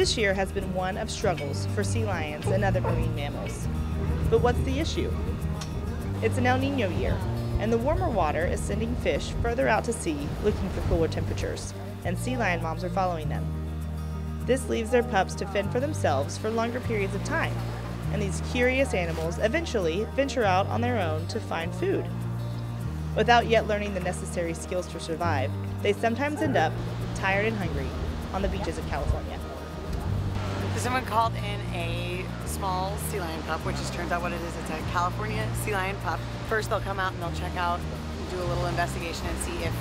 This year has been one of struggles for sea lions and other marine mammals. But what's the issue? It's an El Nino year, and the warmer water is sending fish further out to sea looking for cooler temperatures, and sea lion moms are following them. This leaves their pups to fend for themselves for longer periods of time, and these curious animals eventually venture out on their own to find food. Without yet learning the necessary skills to survive, they sometimes end up, tired and hungry, on the beaches of California. So someone called in a small sea lion pup, which is turns out what it is. It's a California sea lion pup. First they'll come out and they'll check out, do a little investigation and see if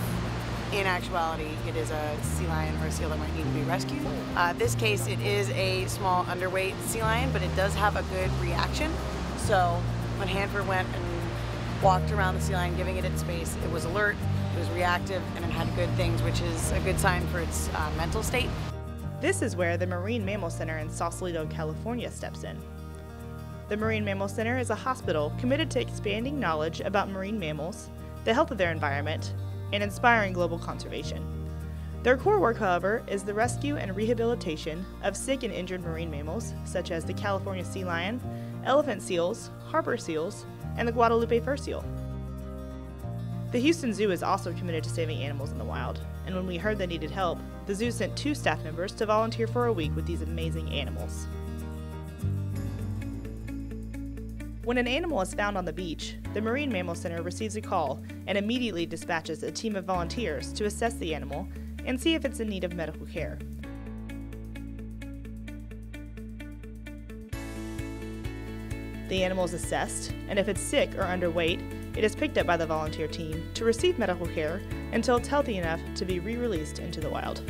in actuality it is a sea lion or a seal that might need to be rescued. Uh, this case it is a small underweight sea lion, but it does have a good reaction. So when Hanford went and walked around the sea lion giving it its space, it was alert, it was reactive, and it had good things, which is a good sign for its uh, mental state. This is where the Marine Mammal Center in Sausalito, California steps in. The Marine Mammal Center is a hospital committed to expanding knowledge about marine mammals, the health of their environment, and inspiring global conservation. Their core work, however, is the rescue and rehabilitation of sick and injured marine mammals, such as the California sea lion, elephant seals, harbor seals, and the Guadalupe fur seal. The Houston Zoo is also committed to saving animals in the wild, and when we heard they needed help, the zoo sent two staff members to volunteer for a week with these amazing animals. When an animal is found on the beach, the Marine Mammal Center receives a call and immediately dispatches a team of volunteers to assess the animal and see if it's in need of medical care. The animal is assessed, and if it's sick or underweight, it is picked up by the volunteer team to receive medical care until it's healthy enough to be re released into the wild.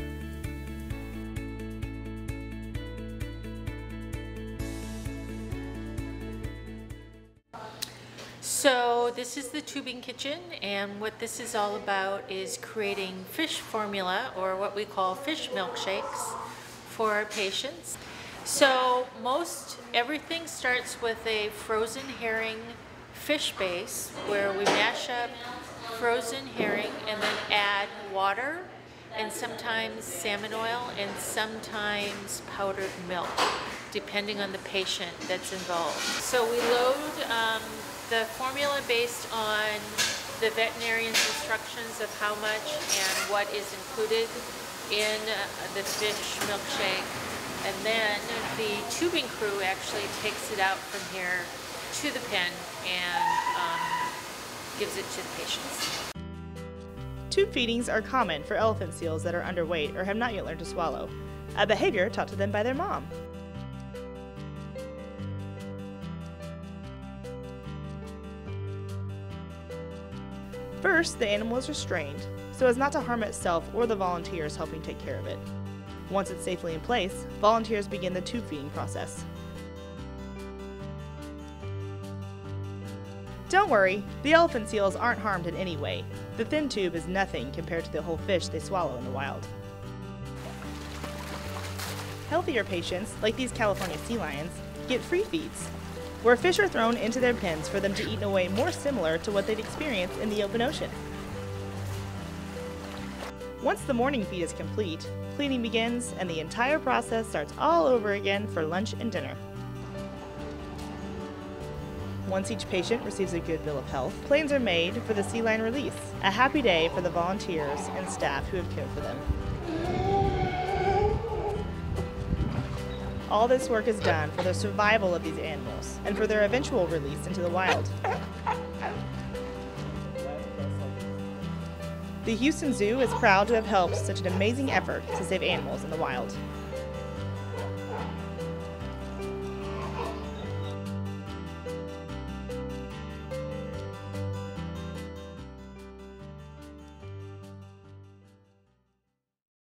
So this is the tubing kitchen and what this is all about is creating fish formula or what we call fish milkshakes for our patients. So most everything starts with a frozen herring fish base where we mash up frozen herring and then add water and sometimes salmon oil and sometimes powdered milk depending on the patient that's involved. So we load um, the formula based on the veterinarian's instructions of how much and what is included in uh, the fish milkshake. And then the tubing crew actually takes it out from here to the pen and um, gives it to the patients. Tube feedings are common for elephant seals that are underweight or have not yet learned to swallow, a behavior taught to them by their mom. First, the animal is restrained so as not to harm itself or the volunteers helping take care of it. Once it's safely in place, volunteers begin the tube feeding process. Don't worry, the elephant seals aren't harmed in any way. The thin tube is nothing compared to the whole fish they swallow in the wild. Healthier patients, like these California sea lions, get free feeds, where fish are thrown into their pens for them to eat in a way more similar to what they'd experience in the open ocean. Once the morning feed is complete, cleaning begins and the entire process starts all over again for lunch and dinner. Once each patient receives a good bill of health, plans are made for the sea lion release. A happy day for the volunteers and staff who have cared for them. All this work is done for the survival of these animals and for their eventual release into the wild. The Houston Zoo is proud to have helped such an amazing effort to save animals in the wild.